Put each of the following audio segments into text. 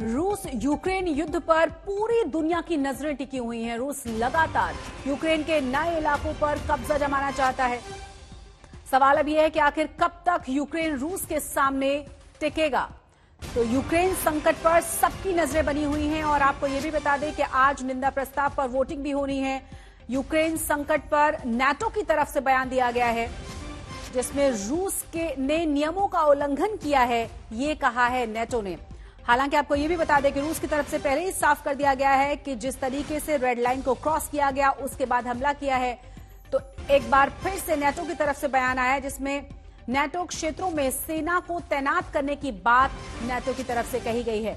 रूस यूक्रेन युद्ध पर पूरी दुनिया की नज़रें टिकी हुई हैं। रूस लगातार यूक्रेन के नए इलाकों पर कब्जा जमाना चाहता है। सवाल अब यह है कि आखिर कब तक यूक्रेन रूस के सामने टिकेगा? तो यूक्रेन संकट पर सबकी नज़रें बनी हुई हैं और आपको यह भी बता दें कि आज निंदा प्रस्ताव पर वोटिंग भी होनी है। यूक्रेन संकट पर नेटो की तरफ़ से बयान दिया गया है, जिसमें रूस के ने नियमों का उल्लंघन किया है, ये कहा है नेटो ने। हालाँकि आपको ये भी बता दें कि रूस की तरफ़ से पहले ही साफ़ कर दिया गया है कि जिस तरीके से रेड लाइन को क्रॉस किया गया, उसके बाद हमला किया है। तो एक बार फिर से नेटो की तरफ़ से बयान आया जिसमें नेटो क्षेत्रों में सेना को तैनात करने की बात नेटो की तरफ़ से कही गई है।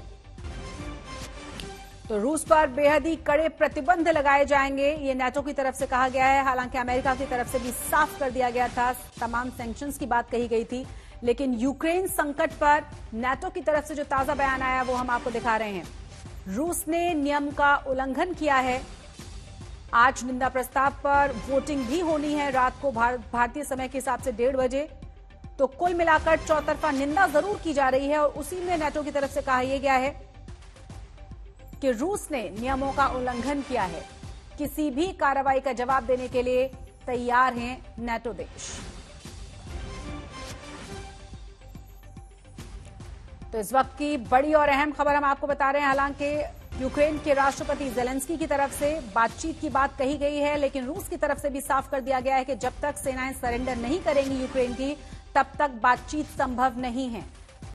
तो रूस पर बेहद ही कड़े प्रतिबंध लगाए जाएँगे, ये नेटो की तरफ़ से कहा गया है। हालाँकि अमेरिका की तरफ़ से भी साफ़ कर दिया गया था, तमाम सैंक्शंस की बात कही गई थी। लेकिन यूक्रेन संकट पर नेटो की तरफ़ से जो ताज़ा बयान आया, वो हम आपको दिखा रहे हैं। रूस ने नियम का उल्लंघन किया है। आज निंदा प्रस्ताव पर वोटिंग भी होनी है। रात को भारतीय समय के हिसाब से डेढ़ बजे। तो कुल मिलाकर चौतरफा निंदा ज़रूर की जा रही है और उसी में नेटो की तरफ़ से कहा यह गया है कि रूस ने नियमों का उल्लंघन किया है। किसी भी कार्रवाई का जवाब देने के लिए तैयार हैं नेटो देश। तो इस वक्त की बड़ी और अहम खबर हम आपको बता रहे हैं। हालाँकि यूक्रेन के राष्ट्रपति जेलेंस्की की तरफ़ से बातचीत की बात कही गई है, लेकिन रूस की तरफ़ से भी साफ़ कर दिया गया है कि जब तक सेनाएँ सरेंडर नहीं करेंगी यूक्रेन की, तब तक बातचीत संभव नहीं है।